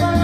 Bye.